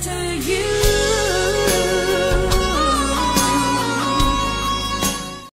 To.